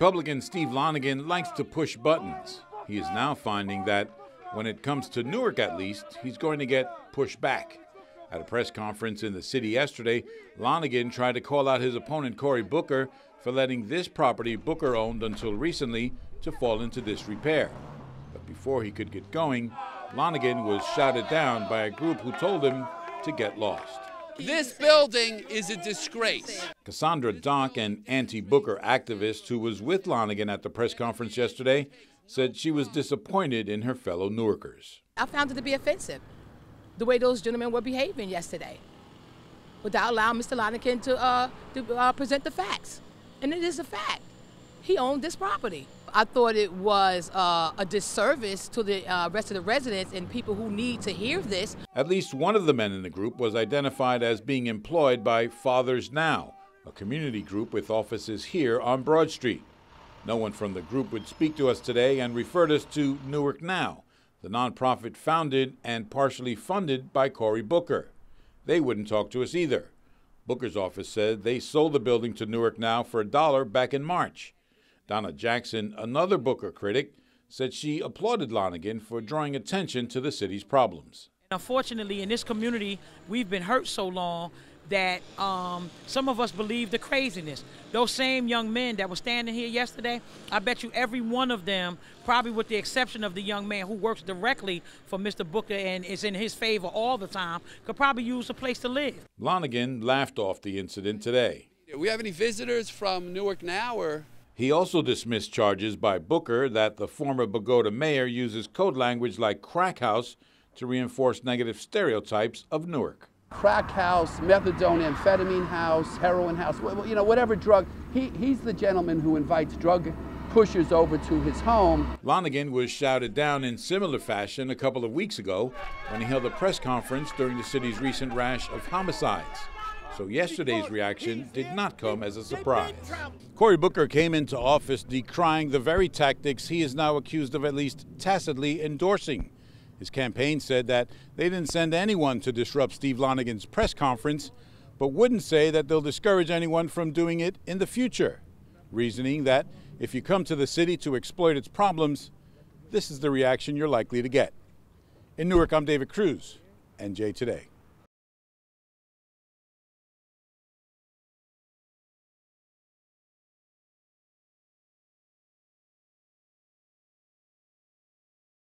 Republican Steve Lonegan likes to push buttons. He is now finding that when it comes to Newark, at least, he's going to get pushed back. At a press conference in the city yesterday, Lonegan tried to call out his opponent, Cory Booker, for letting this property Booker owned until recently to fall into disrepair. But before he could get going, Lonegan was shouted down by a group who told him to get lost. This building is a disgrace. Cassandra Dock, an anti Booker activist who was with Lonegan at the press conference yesterday, said she was disappointed in her fellow Newarkers. I found it to be offensive, the way those gentlemen were behaving yesterday, without allowing Mr. Lonegan to, uh, to uh, present the facts. And it is a fact. He owned this property. I thought it was uh, a disservice to the uh, rest of the residents and people who need to hear this. At least one of the men in the group was identified as being employed by Fathers Now, a community group with offices here on Broad Street. No one from the group would speak to us today and referred us to Newark Now, the nonprofit founded and partially funded by Cory Booker. They wouldn't talk to us either. Booker's office said they sold the building to Newark Now for a dollar back in March. Donna Jackson, another Booker critic, said she applauded Lonegan for drawing attention to the city's problems. Unfortunately, in this community, we've been hurt so long that um, some of us believe the craziness. Those same young men that were standing here yesterday, I bet you every one of them, probably with the exception of the young man who works directly for Mr. Booker and is in his favor all the time, could probably use a place to live. Lonegan laughed off the incident today. Do we have any visitors from Newark now or he also dismissed charges by Booker that the former Bogota mayor uses code language like crack house to reinforce negative stereotypes of Newark. Crack house, methadone, amphetamine house, heroin house, you know, whatever drug. He, he's the gentleman who invites drug pushers over to his home. Lonegan was shouted down in similar fashion a couple of weeks ago when he held a press conference during the city's recent rash of homicides so yesterday's reaction did not come as a surprise. Cory Booker came into office decrying the very tactics he is now accused of at least tacitly endorsing. His campaign said that they didn't send anyone to disrupt Steve Lonegan's press conference, but wouldn't say that they'll discourage anyone from doing it in the future, reasoning that if you come to the city to exploit its problems, this is the reaction you're likely to get. In Newark, I'm David Cruz, NJ Today.